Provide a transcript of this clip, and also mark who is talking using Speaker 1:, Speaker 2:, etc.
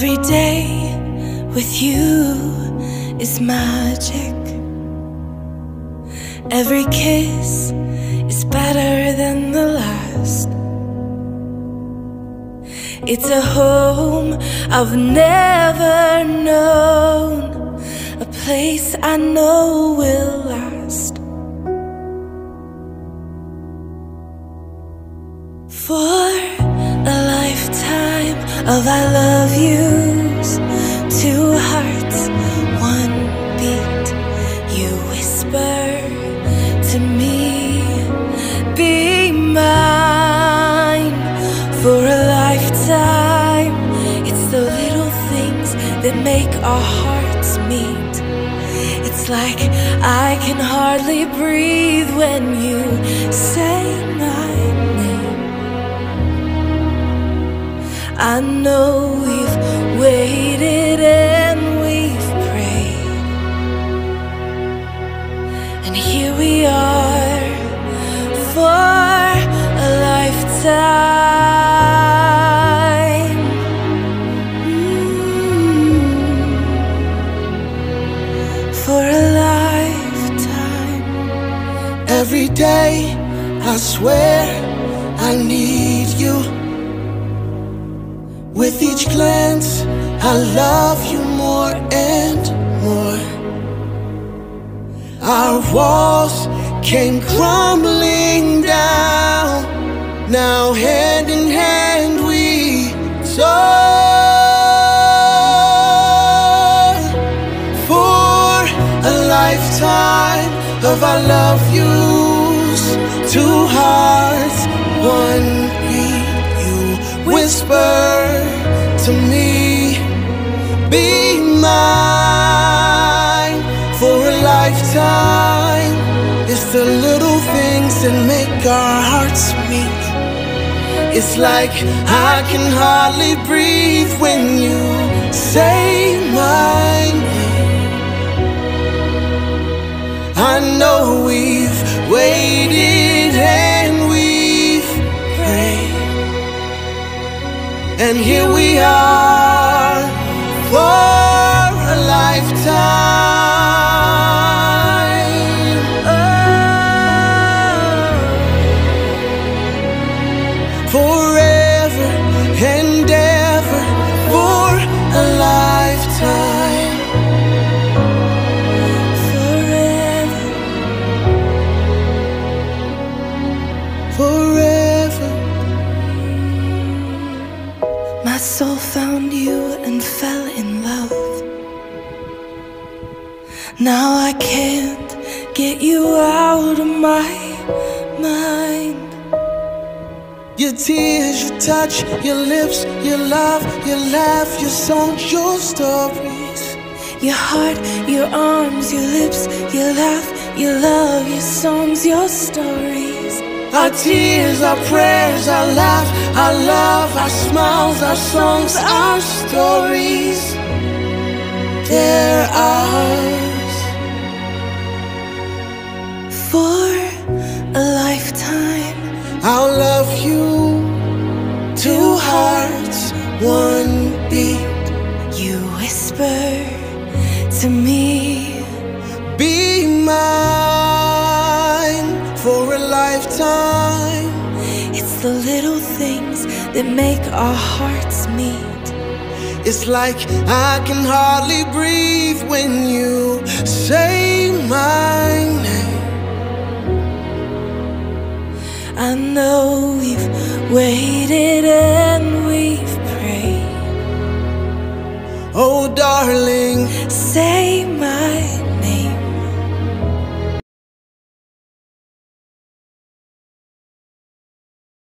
Speaker 1: day with you is magic. Every kiss is better than the last. It's a home I've never known, a place I know will last. For of I love yous, two hearts, one beat. You whisper to me, be mine for a lifetime. It's the little things that make our hearts meet. It's like I can hardly breathe when you say my I know we've waited and we've prayed. And here we are for a lifetime. Mm. For a lifetime.
Speaker 2: Every day, I swear I need you. With each glance, I love you more and more. Our walls came crumbling down. Now, hand in hand, we soar for a lifetime of our love yous. Two hearts, one beat. You whisper to me, be mine for a lifetime. It's the little things that make our hearts meet. It's like I can hardly breathe when you say my name. I know we've waited And here we are
Speaker 1: My soul found you and fell in love. Now I can't get you out of my mind.
Speaker 2: Your tears, your touch, your lips, your love, your laugh, your songs, your stories.
Speaker 1: Your heart, your arms, your lips, your laugh, your love, your songs, your stories.
Speaker 2: Our tears, our prayers, our laugh, our love, our smiles, our songs, our stories. They're ours.
Speaker 1: For a lifetime,
Speaker 2: I'll love you. Two hearts, one beat.
Speaker 1: you whisper to me.
Speaker 2: Be mine for a lifetime.
Speaker 1: The little things that make our hearts meet.
Speaker 2: It's like I can hardly breathe when you say my name.
Speaker 1: I know we've waited and we've prayed. Oh, darling, say